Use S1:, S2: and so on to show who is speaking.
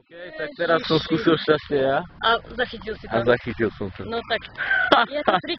S1: OK, tak teraz som skúsil šťastie ja.
S2: A zachytil si to.
S1: A zachytil som to.
S2: No tak, ja to pri...